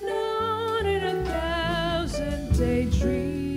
branches keep growing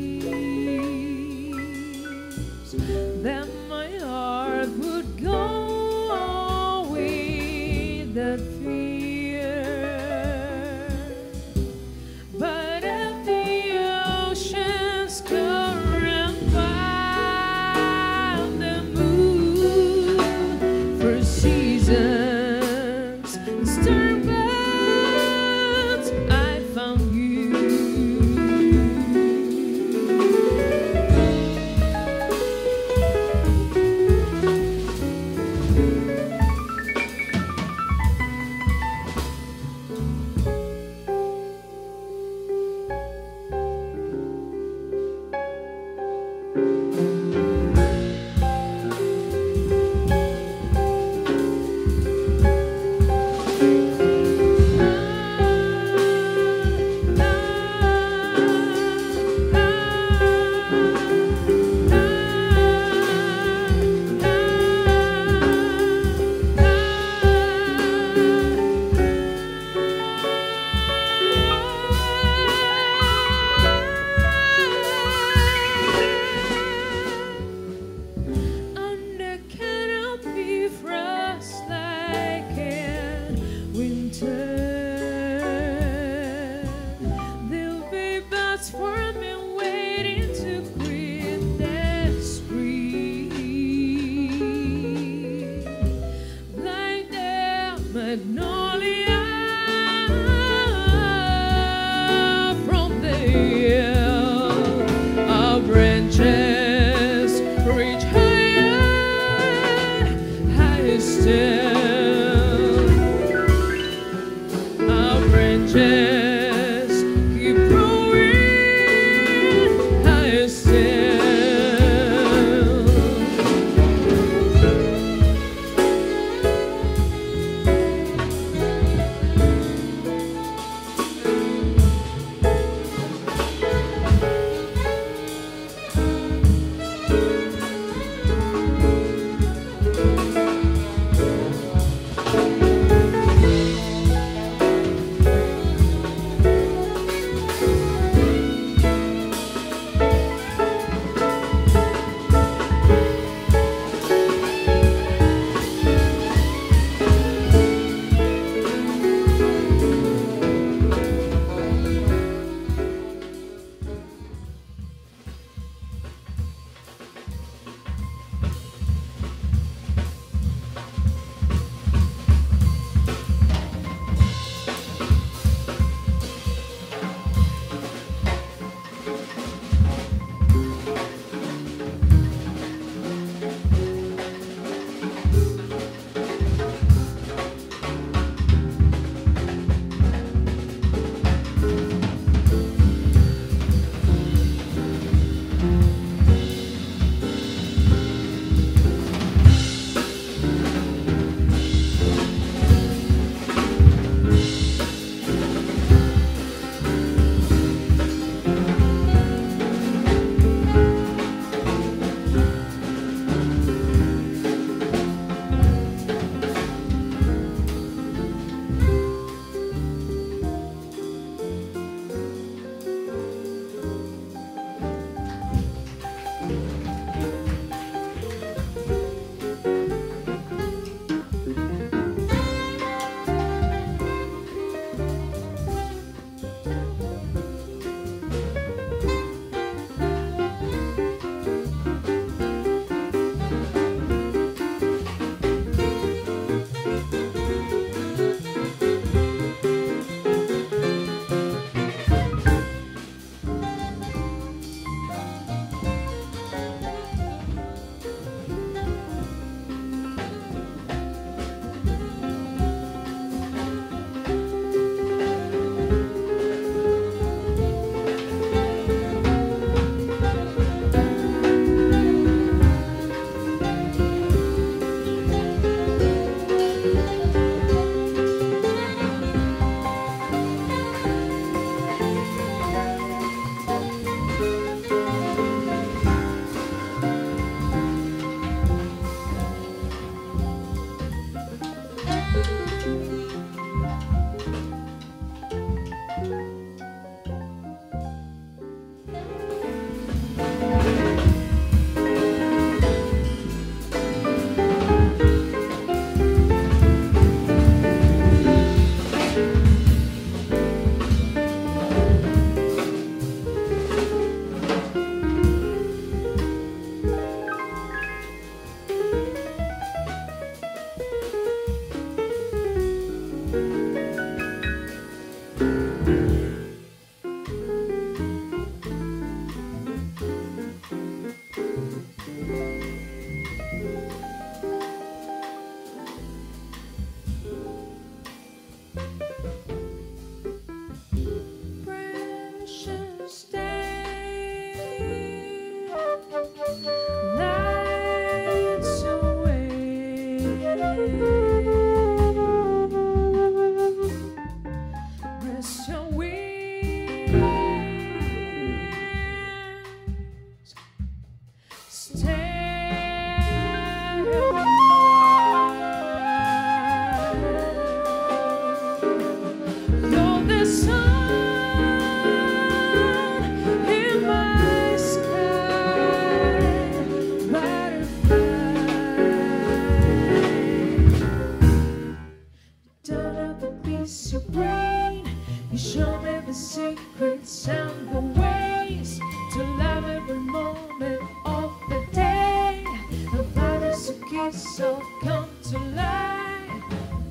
of brain. You show me the secrets and the ways to love every moment of the day. And find us a kiss so come to life.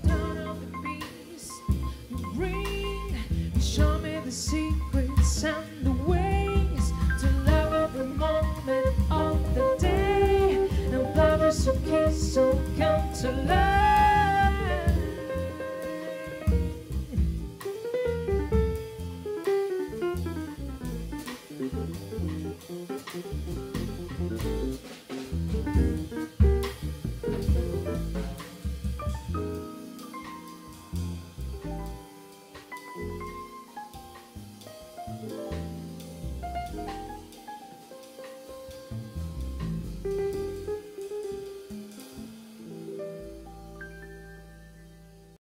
Turn up the piece of brain. You show me the secrets and the ways to love every moment of the day. And find us a kiss so come to life.